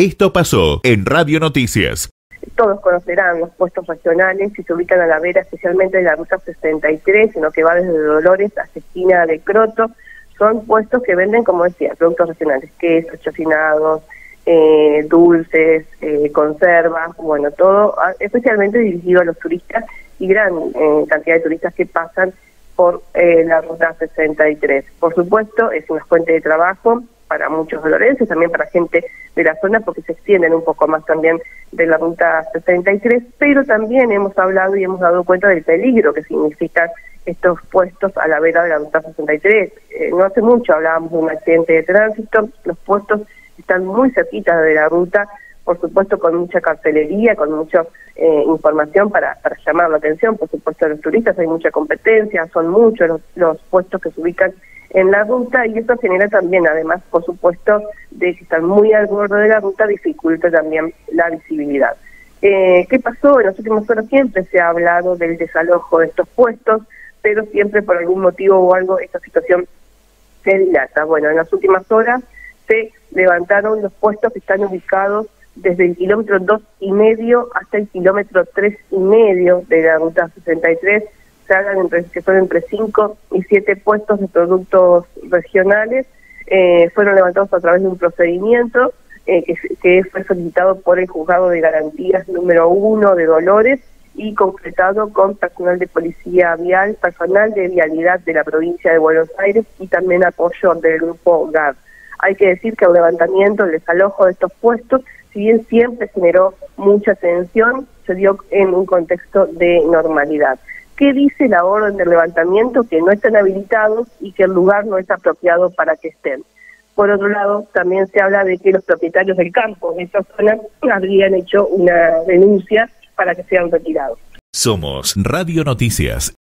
Esto pasó en Radio Noticias. Todos conocerán los puestos regionales y se ubican a la vera, especialmente en la ruta 63, en lo que va desde Dolores hasta esquina de Croto. Son puestos que venden, como decía, productos regionales, quesos, chocinados, eh, dulces, eh, conservas, bueno, todo especialmente dirigido a los turistas y gran eh, cantidad de turistas que pasan por la ruta 63. Por supuesto, es una fuente de trabajo para muchos dolorenses, también para gente de la zona, porque se extienden un poco más también de la ruta 63, pero también hemos hablado y hemos dado cuenta del peligro que significan estos puestos a la vera de la ruta 63. Eh, no hace mucho hablábamos de un accidente de tránsito, los puestos están muy cerquitas de la ruta, por supuesto con mucha carcelería, con mucha eh, información para, para llamar la atención, por supuesto los turistas, hay mucha competencia, son muchos los, los puestos que se ubican en la ruta y eso genera también, además, por supuesto, de que están muy al borde de la ruta, dificulta también la visibilidad. Eh, ¿Qué pasó? En las últimas horas siempre se ha hablado del desalojo de estos puestos, pero siempre por algún motivo o algo esta situación se dilata. Bueno, en las últimas horas se levantaron los puestos que están ubicados desde el kilómetro dos y medio hasta el kilómetro tres y medio de la ruta 63 entre, que son entre 5 y 7 puestos de productos regionales, eh, fueron levantados a través de un procedimiento eh, que, que, fue solicitado por el juzgado de garantías número 1 de Dolores y concretado con personal de policía vial, personal de vialidad de la provincia de Buenos Aires y también apoyo del grupo GAD. Hay que decir que el levantamiento, el desalojo de estos puestos, si bien siempre generó mucha tensión, se dio en un contexto de normalidad. ¿Qué dice la orden de levantamiento? Que no están habilitados y que el lugar no es apropiado para que estén. Por otro lado, también se habla de que los propietarios del campo de esa zona habrían hecho una denuncia para que sean retirados. Somos Radio Noticias.